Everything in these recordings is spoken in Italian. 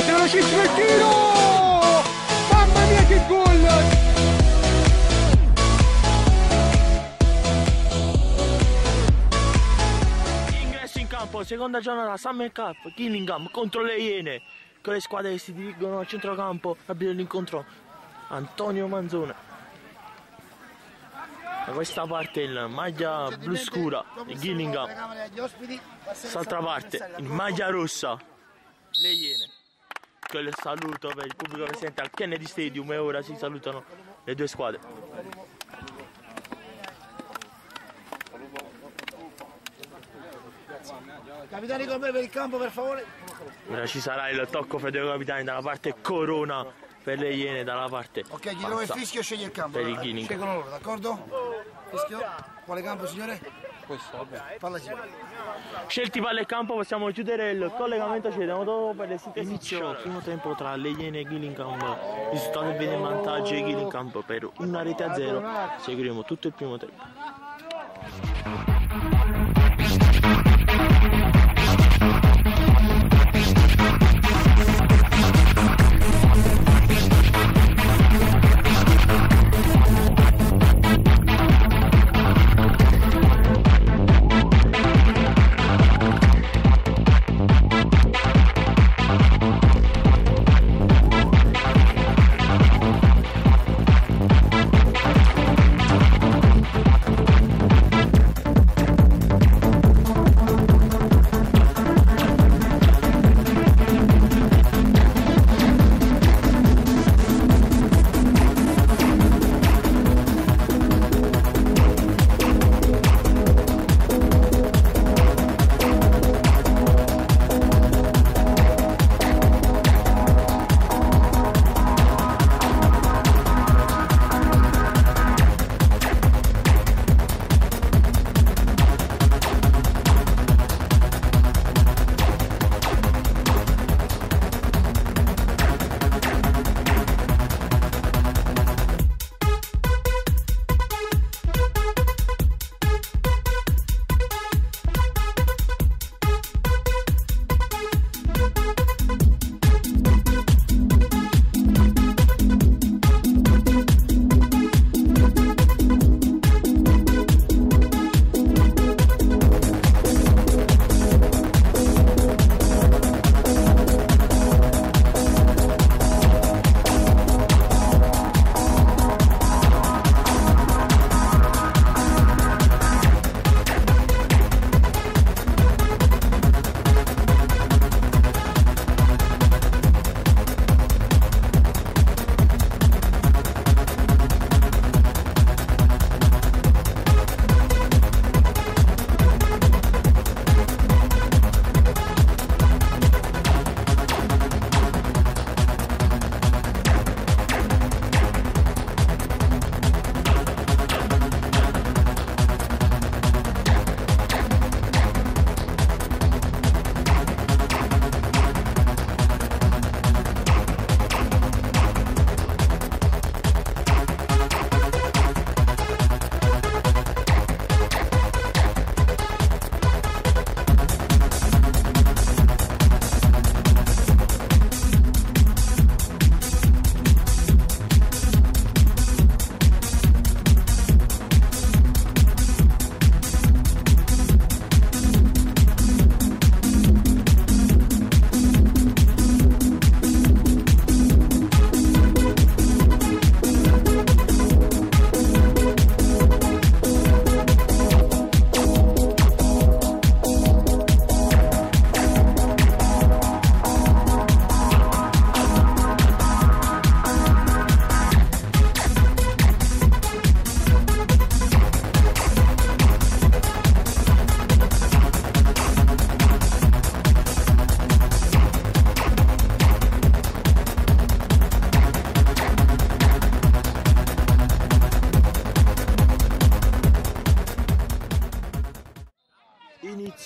parte, velocissimo il tiro! Mamma mia che gol! Ingresso in campo, seconda giornata, Summer Cup, Gillingham contro le Iene. Con le squadre che si dirigono al centrocampo, abbiamo l'incontro Antonio Manzona. Da questa parte il maglia blu scura, il Gillingham. Quest'altra parte, in maglia rossa. Con il saluto per il pubblico presente al Kennedy Stadium e ora si salutano le due squadre. Capitani con me per il campo per favore. Ora ci sarà il tocco Federico Capitani dalla parte Corona per le Iene, dalla parte Ok, chi trova il fischio sceglie il campo. per il. Scelgono loro, d'accordo? Fischio. Quale campo signore? Questo. Scelti palle e campo possiamo chiudere il collegamento, ci vediamo dopo per le sintesi. Inizio primo tempo tra le Iene e Gillingham, risultato viene in vantaggio di Gillingham per una rete a zero, seguiremo tutto il primo tempo.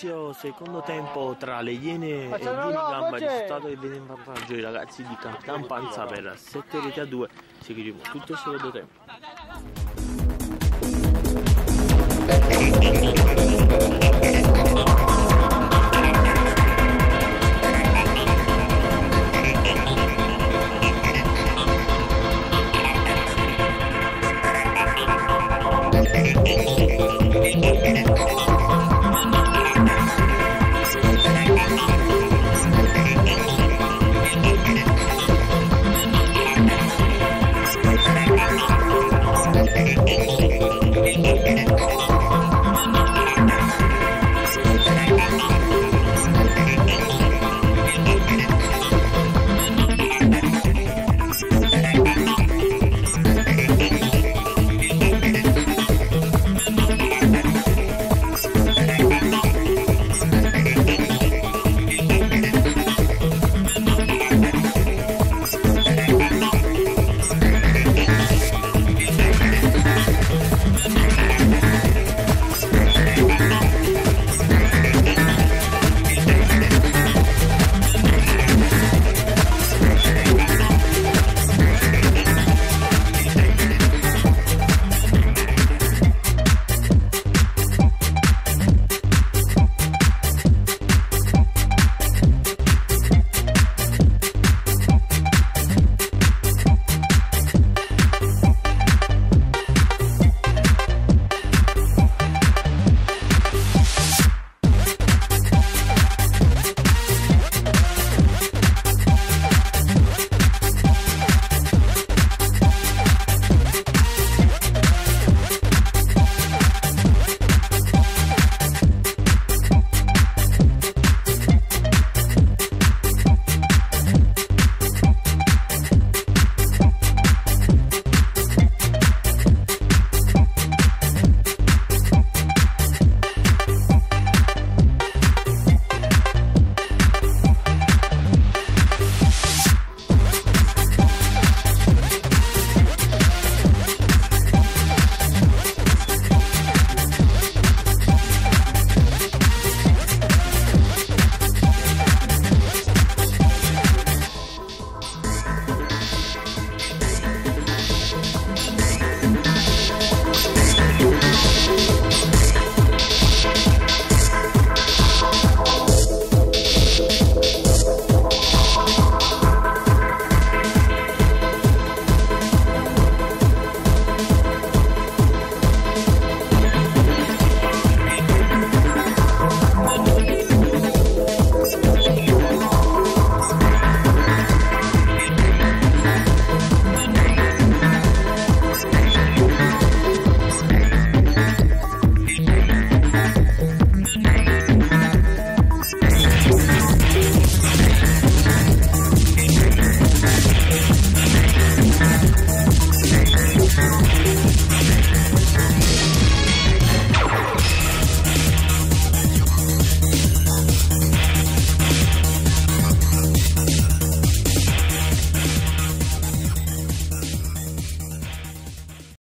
inizio secondo tempo tra le Iene e il Gamba risultato che vede in vantaggio i ragazzi di Capitan Panza 7 reti a 2 seguiremo tutto il secondo tempo. Thank